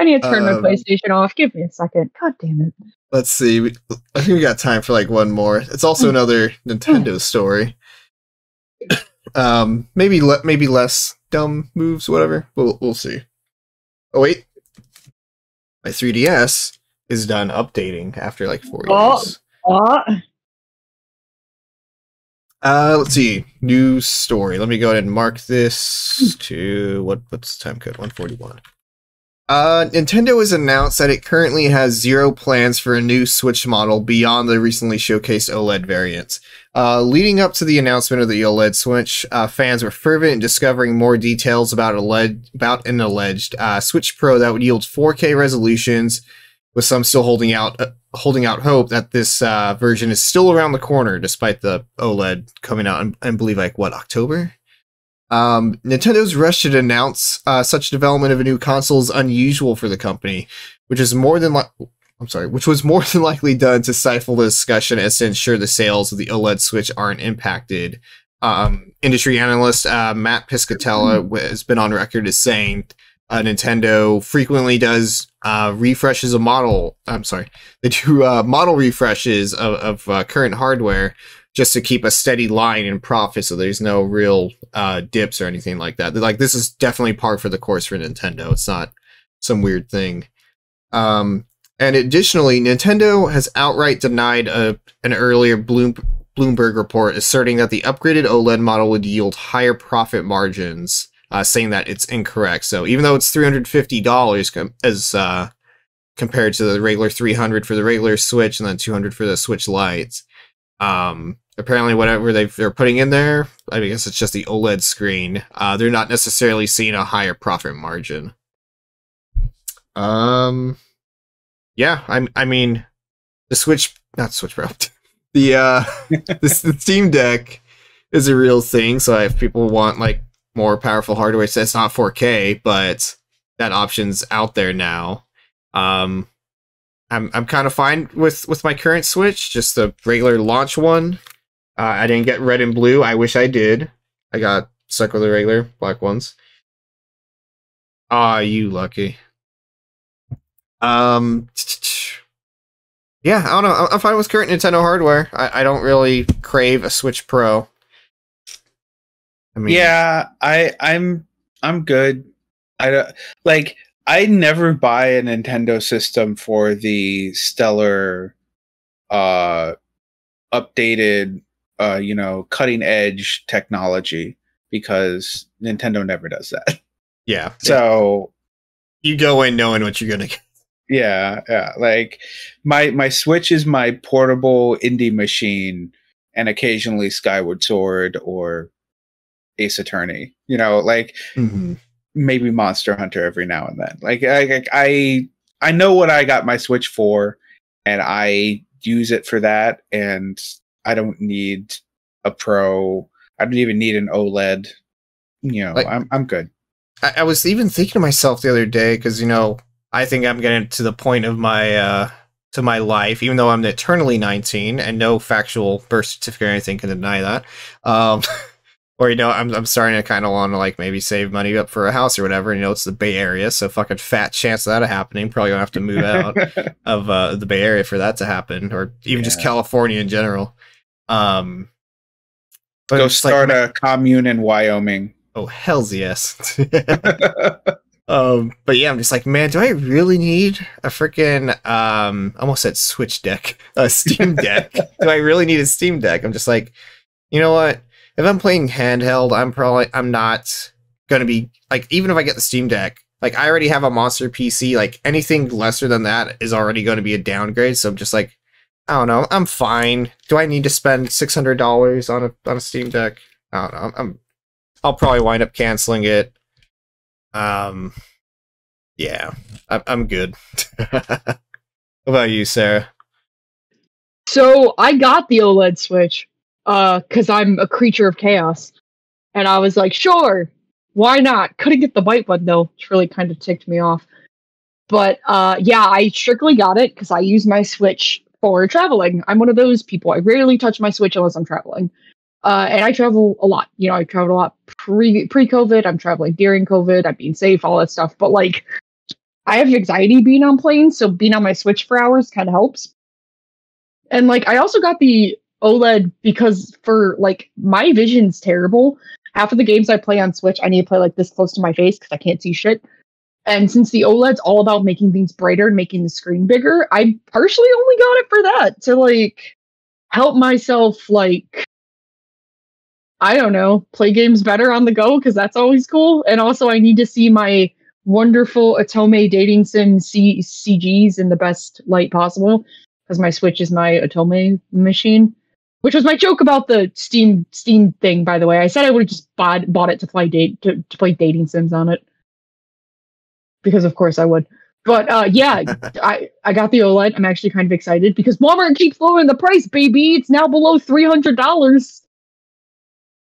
I need to turn Um, my PlayStation off. Give me a second. God damn it. Let's see. I think we got time for like one more. It's also Hmm. another Nintendo story. Um, maybe le- maybe less dumb moves, whatever. We'll we'll see. Oh wait, my 3DS is done updating after like four Oh. years. Uh, Uh, let's see. New story. Let me go ahead and mark this to what? What's the time code? One forty one. Uh, Nintendo has announced that it currently has zero plans for a new Switch model beyond the recently showcased OLED variants. Uh, leading up to the announcement of the OLED Switch, uh, fans were fervent in discovering more details about, alleged, about an alleged uh, Switch Pro that would yield 4K resolutions, with some still holding out uh, holding out hope that this uh, version is still around the corner, despite the OLED coming out I believe, like what October. Um, Nintendo's rush to announce uh, such development of a new console is unusual for the company, which is more than like. I'm sorry, which was more than likely done to stifle the discussion as to ensure the sales of the OLED Switch aren't impacted. Um, industry analyst uh, Matt Piscatella has been on record as saying uh, Nintendo frequently does uh, refreshes of model. I'm sorry, they do uh, model refreshes of, of uh, current hardware just to keep a steady line in profit, so there's no real uh, dips or anything like that. Like this is definitely par for the course for Nintendo. It's not some weird thing. Um, and additionally, Nintendo has outright denied a, an earlier Bloom, Bloomberg report asserting that the upgraded OLED model would yield higher profit margins, uh, saying that it's incorrect. So even though it's three hundred fifty dollars com- as uh, compared to the regular three hundred for the regular Switch and then two hundred for the Switch Lite, um, apparently whatever they they're putting in there, I guess it's just the OLED screen. Uh, they're not necessarily seeing a higher profit margin. Um, yeah, I I mean, the Switch, not Switch Pro, the uh, this the Steam Deck is a real thing. So if people want like more powerful hardware, so it's not 4K, but that option's out there now. Um, I'm I'm kind of fine with with my current Switch, just the regular launch one. Uh, I didn't get red and blue. I wish I did. I got stuck with the regular black ones. Ah, you lucky. Um, yeah, I don't know. I'm- fine with current Nintendo hardware. I, I don't really crave a Switch Pro. I mean, yeah, I I'm I'm good. I don't like I never buy a Nintendo system for the stellar uh updated uh you know cutting edge technology because Nintendo never does that. yeah. So you go in knowing what you're gonna get. yeah, yeah, like my my Switch is my portable indie machine and occasionally Skyward Sword or Ace Attorney. You know, like maybe Monster Hunter every now and then. Like I, like, I I know what I got my Switch for, and I use it for that. And I don't need a Pro. I don't even need an OLED. You know, Like- I'm I'm good. I, I was even thinking to myself the other day because you know I think I'm getting to the point of my uh to my life, even though I'm eternally 19 and no factual birth certificate or anything can deny that. Um, or you know, I'm I'm starting to kind of want to like maybe save money up for a house or whatever. You know, it's the Bay Area, so fucking fat chance of that happening. Probably gonna have to move out of uh, the Bay Area for that to happen, or even just California in general. Um, but Go it's like, start a commune in Wyoming. oh hell's yes. Um, but yeah, I'm just like, man, do I really need a freaking um I almost said Switch deck, a Steam deck? do I really need a Steam deck? I'm just like, you know what? If I'm playing handheld, I'm probably I'm not gonna be like even if I get the Steam Deck, like I already have a monster PC, like anything lesser than that is already gonna be a downgrade. So I'm just like, I don't know, I'm fine. Do I need to spend six hundred dollars on a on a Steam Deck? I don't know. I'm, I'll probably wind up canceling it. Um, yeah, I'm I'm good. what about you, Sarah? So I got the OLED Switch uh cuz I'm a creature of chaos. And I was like, "Sure. Why not?" Couldn't get the bite button though, which really kind of ticked me off. But uh yeah, I strictly got it cuz I use my Switch for traveling. I'm one of those people. I rarely touch my Switch unless I'm traveling. Uh and I travel a lot. You know, I traveled a lot pre pre-COVID, I'm traveling during COVID, I'm being safe, all that stuff. But like I have anxiety being on planes, so being on my Switch for hours kind of helps. And like I also got the OLED because for like my vision's terrible. Half of the games I play on Switch, I need to play like this close to my face because I can't see shit. And since the OLED's all about making things brighter and making the screen bigger, I partially only got it for that to like help myself like I don't know, play games better on the go because that's always cool. And also I need to see my wonderful otome dating sim C- CGs in the best light possible because my Switch is my otome machine. Which was my joke about the Steam Steam thing, by the way. I said I would have just bought bought it to play date to, to play dating sims on it. Because of course I would. But uh yeah, I, I got the OLED. I'm actually kind of excited because Walmart keeps lowering the price, baby. It's now below three hundred dollars.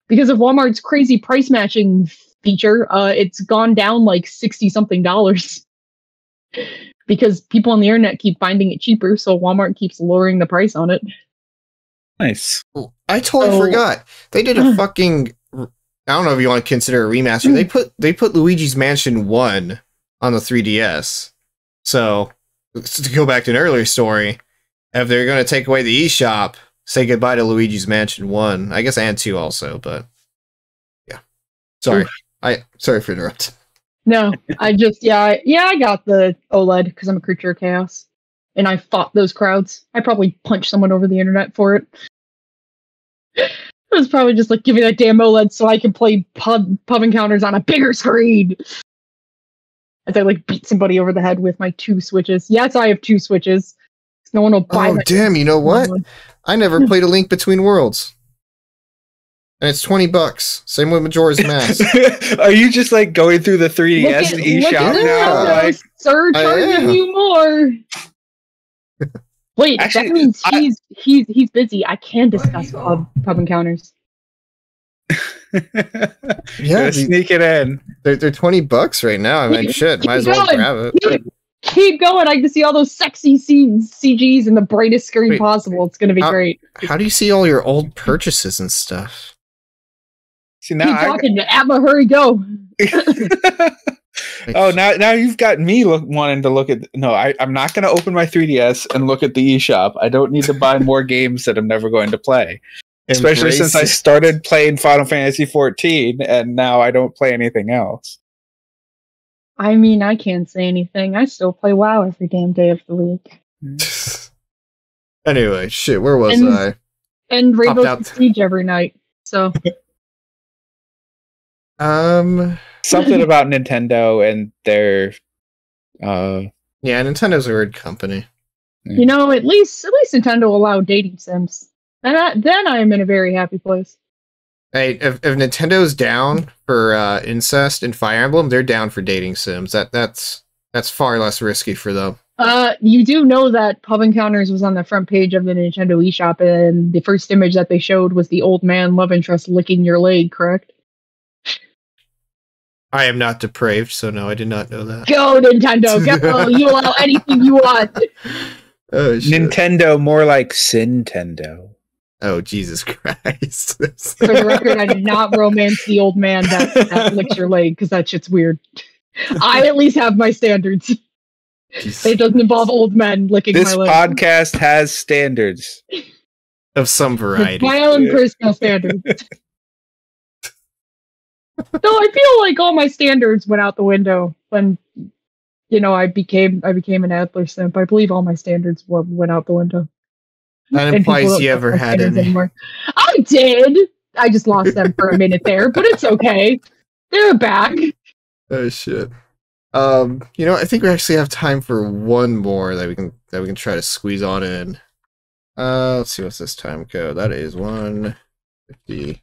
Because of Walmart's crazy price matching feature, uh it's gone down like sixty something dollars. because people on the internet keep finding it cheaper, so Walmart keeps lowering the price on it. Nice. I totally So- forgot. They did a fucking. I don't know if you want to consider a remaster. They put they put Luigi's Mansion One on the 3DS. So to go back to an earlier story, if they're going to take away the eShop, say goodbye to Luigi's Mansion One. I guess and two also, but yeah. Sorry, I sorry for interrupting. No, I just yeah, I, yeah, I got the OLED because I'm a creature of chaos, and I fought those crowds. I probably punched someone over the internet for it. It was probably just like give me that damn OLED so I can play pub pub encounters on a bigger screen. As I like beat somebody over the head with my two switches. Yes, I have two switches. No one will buy Oh my damn! You know what? I never played a Link Between Worlds, and it's twenty bucks. Same with Majora's Mask. Are you just like going through the 3DS Look at- eShop now? those, Like, Sir, I charging you more. Wait, Actually, that means I- he's he's he's busy. I can discuss pub pub encounters. Yeah, yeah, the- sneak it in. They're, they're 20 bucks right now. I mean, Keep shit, might as well going. grab it. Keep, keep going. I can see all those sexy C- CGs in the brightest screen Wait, possible. It's gonna be how- great. How do you see all your old purchases and stuff? See Keep now, I, talking. to Abba, hurry, go. oh, now now you've got me look, wanting to look at. No, I, I'm not going to open my 3DS and look at the eShop. I don't need to buy more games that I'm never going to play. Especially since I started playing Final Fantasy 14 and now I don't play anything else. I mean, I can't say anything. I still play WoW every damn day of the week. anyway, shit, where was And- I? And Rainbow out. Six Siege every night. So Um, Something about Nintendo and their. Uh, yeah, Nintendo's a weird company. you know, at least at least Nintendo allow dating sims. And I, then I am in a very happy place. Hey, if, if Nintendo's down for uh, incest and Fire Emblem, they're down for dating sims. That that's that's far less risky for them. Uh, you do know that Pub Encounters was on the front page of the Nintendo eShop, and the first image that they showed was the old man love interest licking your leg, correct? I am not depraved, so no, I did not know that. Go, Nintendo! Go! you allow anything you want! Oh shit! Nintendo, more like Sintendo. Oh Jesus Christ! For the record, I did not romance the old man that, that licks your leg, because that shit's weird. I at least have my standards. It doesn't involve old men licking This my leg. podcast has standards. of some It's variety. my own personal standards. Though I feel like all my standards went out the window when, you know, I became I became an Adler simp. I believe all my standards w- went out the window. That implies you ever had any. anymore. I did. I just lost them for a minute there, but it's okay. They're back. Oh shit. Um, you know, I think we actually have time for one more that we can that we can try to squeeze on in. Uh, let's see what's this time code. That is one fifty